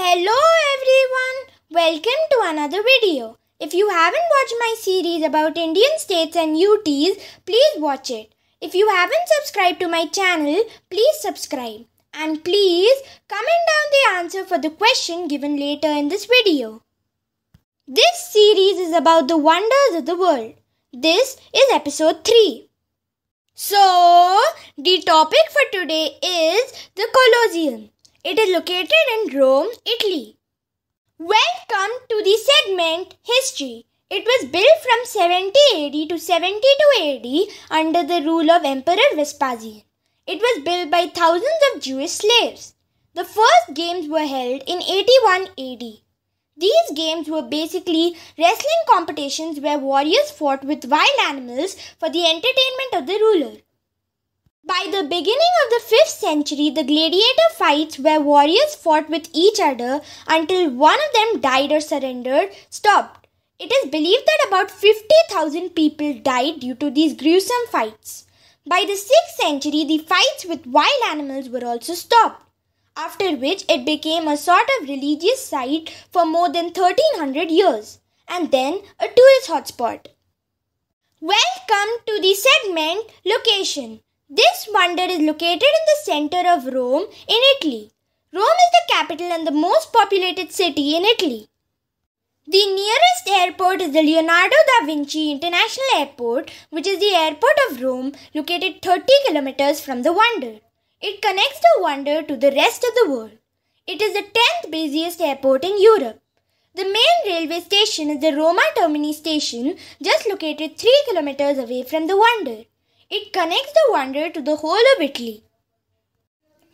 Hello everyone, welcome to another video. If you haven't watched my series about Indian states and UTs, please watch it. If you haven't subscribed to my channel, please subscribe. And please comment down the answer for the question given later in this video. This series is about the wonders of the world. This is episode 3. So, the topic for today is the Colosseum. It is located in Rome, Italy. Welcome to the segment History. It was built from 70 AD to 72 AD under the rule of Emperor Vespasian. It was built by thousands of Jewish slaves. The first games were held in 81 AD. These games were basically wrestling competitions where warriors fought with wild animals for the entertainment of the ruler. By the beginning of the 5th century, the gladiator fights where warriors fought with each other until one of them died or surrendered stopped. It is believed that about 50,000 people died due to these gruesome fights. By the 6th century, the fights with wild animals were also stopped, after which it became a sort of religious site for more than 1300 years, and then a tourist hotspot. Welcome to the segment Location. This wonder is located in the center of Rome in Italy. Rome is the capital and the most populated city in Italy. The nearest airport is the Leonardo da Vinci International Airport, which is the airport of Rome located 30 kilometers from the wonder. It connects the wonder to the rest of the world. It is the 10th busiest airport in Europe. The main railway station is the Roma Termini station, just located 3 kilometers away from the wonder. It connects the wonder to the whole of Italy.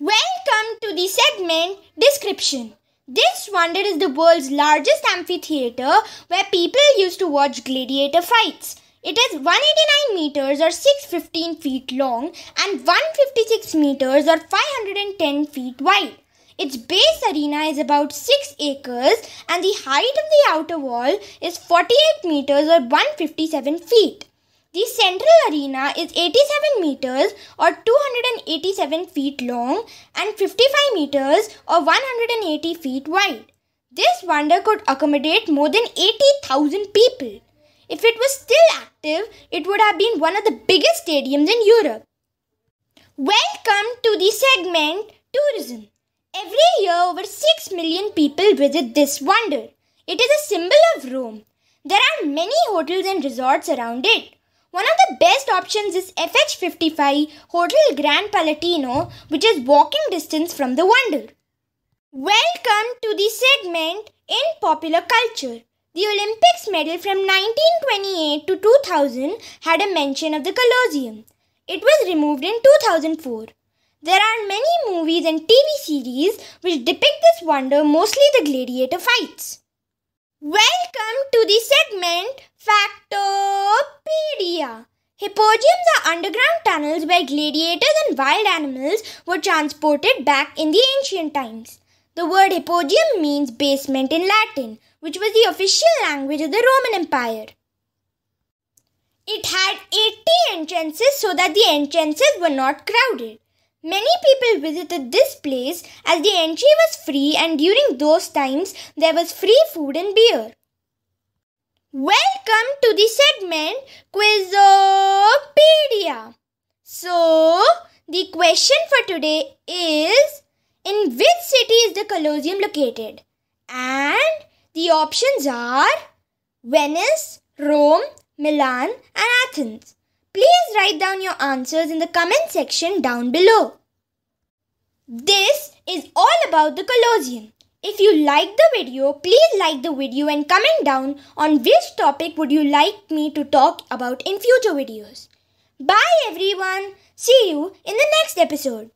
Welcome to the segment Description. This wonder is the world's largest amphitheater where people used to watch gladiator fights. It is 189 meters or 615 feet long and 156 meters or 510 feet wide. Its base arena is about 6 acres and the height of the outer wall is 48 meters or 157 feet. The central arena is 87 meters or 287 feet long and 55 meters or 180 feet wide. This wonder could accommodate more than 80,000 people. If it was still active, it would have been one of the biggest stadiums in Europe. Welcome to the segment Tourism. Every year, over 6 million people visit this wonder. It is a symbol of Rome. There are many hotels and resorts around it. One of the best options is FH55 Hotel Grand Palatino, which is walking distance from the Wonder. Welcome to the segment in popular culture. The Olympics medal from 1928 to 2000 had a mention of the Colosseum. It was removed in 2004. There are many movies and TV series which depict this wonder, mostly the gladiator fights. Welcome to the segment Factopedia. Hippodromes are underground tunnels where gladiators and wild animals were transported back in the ancient times. The word hippodrome means basement in Latin, which was the official language of the Roman Empire. It had 80 entrances so that the entrances were not crowded. Many people visited this place as the entry was free and during those times there was free food and beer. Welcome to the segment Quizopedia. So, the question for today is In which city is the Colosseum located? And the options are Venice, Rome, Milan, and Athens. Please write down your answers in the comment section down below. This is all about the Colosseum. If you like the video, please like the video and comment down on which topic would you like me to talk about in future videos. Bye everyone. See you in the next episode.